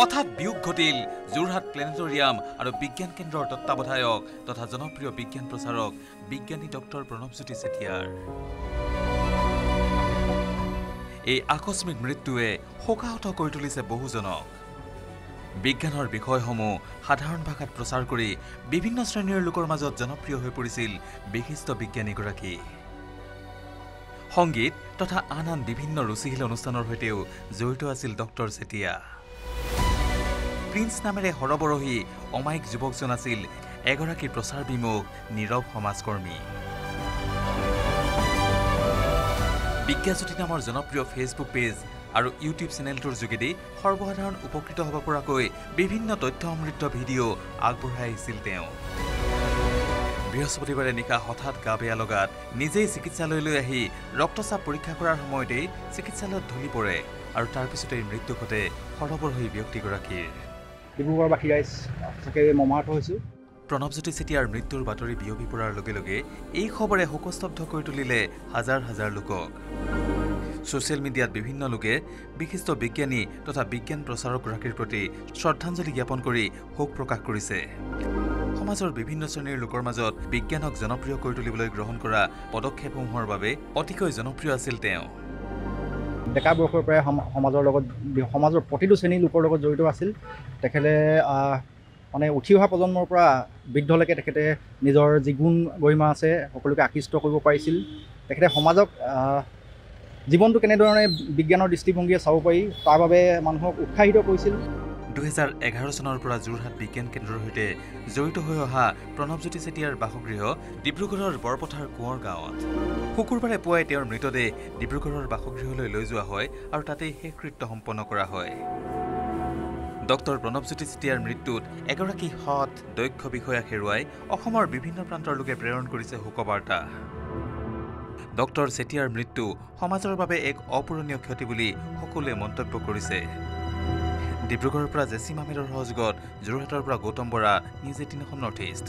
হঠাৎ বিয়োগ ঘটিল যোৰহাট প্লেনেটৰিয়াম আৰু বিজ্ঞান কেন্দ্ৰৰ তত্বাৱধায়ক তথা জনপ্ৰিয় বিজ্ঞান প্ৰচাৰক বিজ্ঞানী ডক্টৰ প্ৰণৱজ্যোতি চেতিয়াৰ এই আকস্মিক মৃত্যুৱে শোকাহত কৰি তুলিছে বহুজনক। বিজ্ঞানৰ বিষয়সমূহ সাধাৰণ ভাষাত প্ৰচাৰ কৰি বিভিন্ন শ্ৰেণীৰ লোকৰ মাজত জনপ্ৰিয় হৈ পৰিছিল বিশিষ্ট বিজ্ঞানীগৰাকী। সংগীত তথা আন আন বিভিন্ন ৰুচিশীল অনুষ্ঠানৰ সৈতেও জড়িত আছিল ডক্টৰ চেতিয়া। প্ৰিন্স নামেৰে সৰবৰহী অমায়িক যুৱকজন আছিল এগৰাকী প্ৰচাৰ বিমুখ নীৰৱ সমাজকৰ্মী। বিজ্ঞাজ্যোতি নামৰ জনপ্ৰিয় ফেচবুক পেজ আৰু ইউটিউব চেনেলটোৰ যোগেদি সৰ্বসাধাৰণ উপকৃত হ'ব পৰাকৈ বিভিন্ন তথ্য সমৃদ্ধ ভিডিঅ' আগবঢ়াই আহিছিল তেওঁ। বৃহস্পতিবাৰে নিশা হঠাৎ গা বেয়া লগাত নিজেই চিকিৎসালয়লৈ আহি ৰক্তচাপ পৰীক্ষা কৰাৰ সময়তেই চিকিৎসালয়ত ঢলি পৰে আৰু তাৰ পিছতেই মৃত্যু ঘটে সৰবৰহী ব্যক্তিগৰাকীৰ। ডিব্ৰুগড়বাসী ৰাইজ সঁচাকৈ মৰ্মাহত হৈছোঁ। প্ৰণৱজ্যোতি চেতিয়াৰ মৃত্যুৰ বাতৰি বিয়পি পৰাৰ লগে লগে এই খবৰে শোকস্তব্ধ কৰি তুলিলে হাজাৰ হাজাৰ লোকক। ছ'চিয়েল মিডিয়াত বিভিন্ন লোকে বিশিষ্ট বিজ্ঞানী তথা বিজ্ঞান প্ৰচাৰকগৰাকীৰ প্ৰতি শ্ৰদ্ধাঞ্জলি জ্ঞাপন কৰি শোক প্ৰকাশ কৰিছে। সমাজৰ বিভিন্ন শ্ৰেণীৰ লোকৰ মাজত বিজ্ঞানক জনপ্ৰিয় কৰি তুলিবলৈ গ্ৰহণ কৰা পদক্ষেপসমূহৰ বাবে অতিকৈ জনপ্ৰিয় আছিল তেওঁ। ডেকা বয়সৰ পৰাই সম- সমাজৰ লগত সমাজৰ প্ৰতিটো শ্ৰেণীৰ লোকৰ লগত জড়িত আছিল। তেখেতে মানে উঠি অহা প্ৰজন্মৰ পৰা বৃদ্ধলৈকে তেখেতে নিজৰ যি গুণ গৰিমা আছে সকলোকে আকৃষ্ট কৰিব পাৰিছিল। তেখেতে সমাজক জীৱনটো কেনেধৰণে বিজ্ঞানৰ দৃষ্টিভংগীয়ে চাব পাৰি তাৰ বাবে মানুহক উৎসাহিত কৰিছিল। দুহেজাৰ এঘাৰ চনৰ পৰা যোৰহাট বিজ্ঞান কেন্দ্ৰৰ সৈতে জড়িত হৈ অহা প্ৰণৱজ্যোতি চেতিয়াৰ বাসগৃহ ডিব্ৰুগড়ৰ বৰপথাৰ কোঁৱৰ গাঁৱত। শুকুৰবাৰে পুৱাই তেওঁৰ মৃতদেহ ডিব্ৰুগড়ৰ বাসগৃহলৈ লৈ যোৱা হয় আৰু তাতেই শেষকৃত্য সম্পন্ন কৰা হয়। ডক্টৰ প্ৰণৱজ্যোতি চেতিয়াৰ মৃত্যুত এগৰাকী সৎ দক্ষ বিষয়াক হেৰুৱাই অসমৰ বিভিন্ন প্ৰান্তৰ লোকে প্ৰেৰণ কৰিছে শোকবাৰ্তা। ডক্টৰ চেতিয়াৰ মৃত্যু সমাজৰ বাবে এক অপূৰণীয় ক্ষতি বুলি সকলোৱে মন্তব্য কৰিছে। ডিব্ৰুগড়ৰ পৰা জেচিম আহমেদৰ সহযোগত যোৰহাটৰ পৰা Gautam Bora news eighteen Assam north east.